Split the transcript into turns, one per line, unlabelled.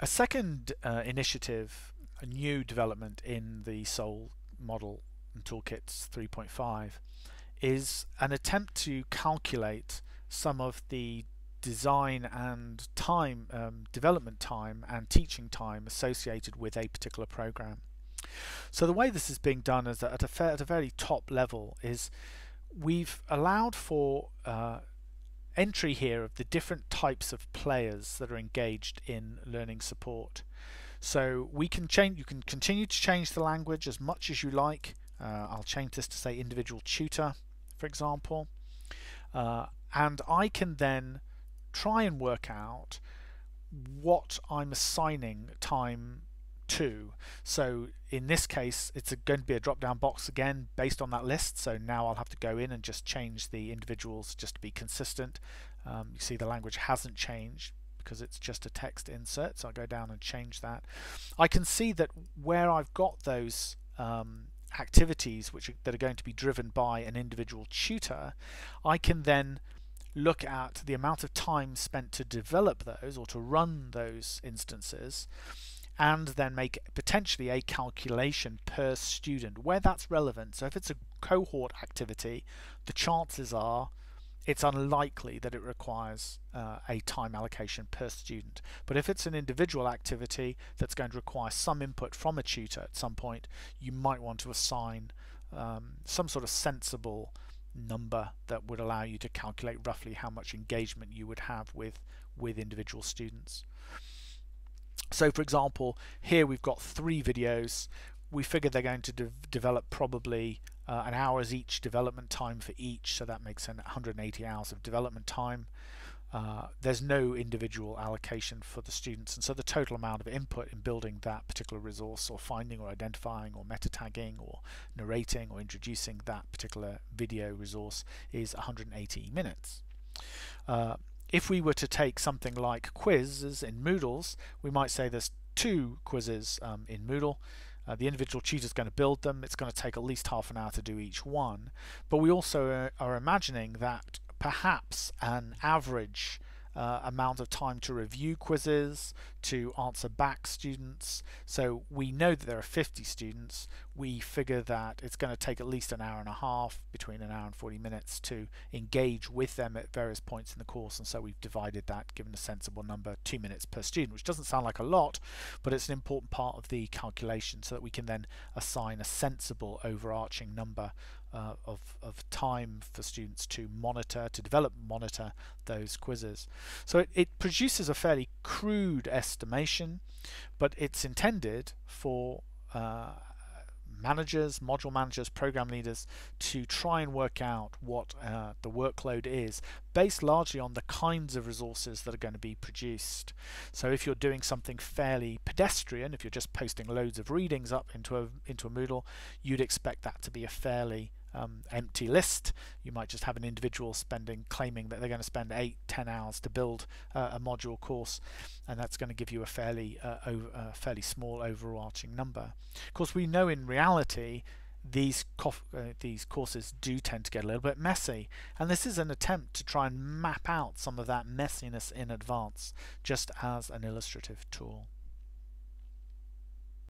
a second uh, initiative, a new development in the SOLE model and toolkits 3.5 is an attempt to calculate some of the design and time um, development time and teaching time associated with a particular program. So the way this is being done is at a, at a very top level is we've allowed for uh, entry here of the different types of players that are engaged in learning support. So we can change. You can continue to change the language as much as you like. Uh, I'll change this to say individual tutor, for example, uh, and I can then try and work out what I'm assigning time to. So in this case, it's going to be a drop-down box again based on that list. So now I'll have to go in and just change the individuals just to be consistent. Um, you see the language hasn't changed because it's just a text insert. So I'll go down and change that. I can see that where I've got those um, activities which are, that are going to be driven by an individual tutor, I can then look at the amount of time spent to develop those or to run those instances and then make potentially a calculation per student where that's relevant. So if it's a cohort activity, the chances are it's unlikely that it requires uh, a time allocation per student. But if it's an individual activity that's going to require some input from a tutor at some point, you might want to assign um, some sort of sensible number that would allow you to calculate roughly how much engagement you would have with with individual students. So for example, here we've got three videos. We figure they're going to de develop probably uh, an hour's each development time for each, so that makes an 180 hours of development time. Uh, there's no individual allocation for the students, and so the total amount of input in building that particular resource, or finding, or identifying, or meta tagging, or narrating, or introducing that particular video resource is 180 minutes. Uh, if we were to take something like quizzes in Moodles, we might say there's two quizzes um, in Moodle. Uh, the individual tutor is going to build them. It's going to take at least half an hour to do each one. But we also are, are imagining that perhaps an average uh, amount of time to review quizzes, to answer back students. So we know that there are 50 students. We figure that it's going to take at least an hour and a half, between an hour and 40 minutes, to engage with them at various points in the course. And so we've divided that, given a sensible number, two minutes per student, which doesn't sound like a lot, but it's an important part of the calculation so that we can then assign a sensible overarching number uh, of, of time for students to monitor, to develop monitor those quizzes. So it, it produces a fairly crude estimation, but it's intended for uh, managers, module managers, program leaders to try and work out what uh, the workload is based largely on the kinds of resources that are going to be produced. So if you're doing something fairly pedestrian, if you're just posting loads of readings up into a into a Moodle, you'd expect that to be a fairly um, empty list. You might just have an individual spending, claiming that they're going to spend eight, ten hours to build uh, a module course, and that's going to give you a fairly, uh, over, uh, fairly small overarching number. Of course, we know in reality these uh, these courses do tend to get a little bit messy, and this is an attempt to try and map out some of that messiness in advance, just as an illustrative tool.